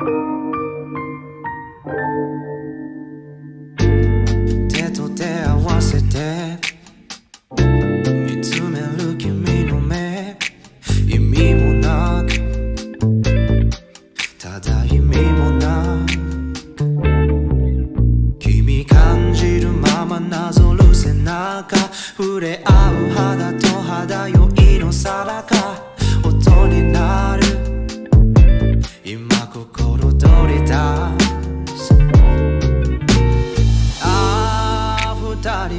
手と手合わせて。見つめる君の目。意味もなく。ただ意味もなく。君感じるままなぞる背中。触れ合う肌と肌酔いのさらか。音になる。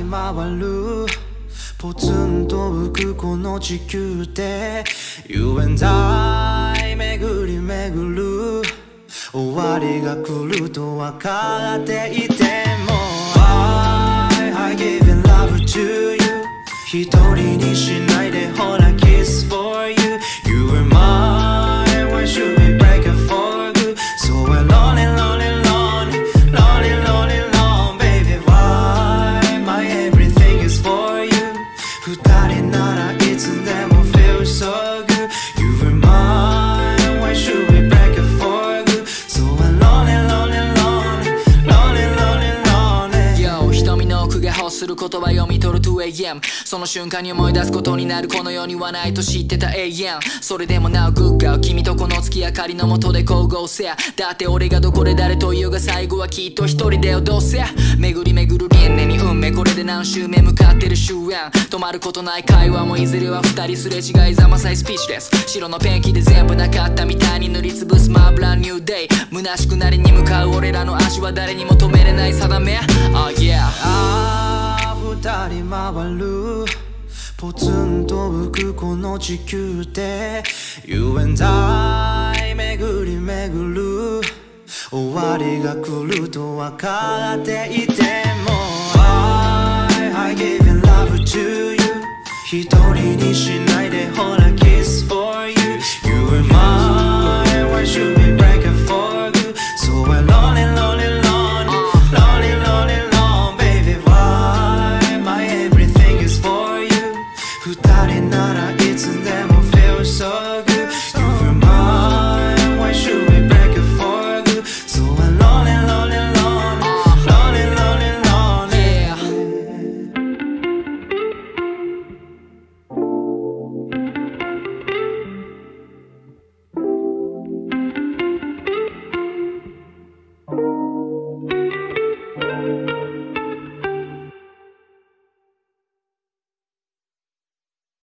二人回る。ポツンと浮くこの地球で You and I 巡り巡る。終わりが来ると分かっていても I, I giving love to you 一人にしない。言葉読み取る 2am その瞬間に思い出すことになるこの世にはないと知ってた永遠それでもなおグッガー君とこの月明かりの下で光合成だって俺がどこで誰と言うが最後はきっと一人だよどうせ巡り巡る輪廻に運命これで何周目向かってる終焉。止まることない会話もいずれは二人すれ違いざまさいスピーチです。白のペンキで全部なかったみたいに塗りつぶすマーブランニューデイ虚しくなりに向かう俺らの足は誰にも止めれない定め。Oh yeah 回る。ポツンと浮くこの地球で You and I 巡り巡る。終わりが来ると分かっていても。I, I giving love to you 一人にしないでほら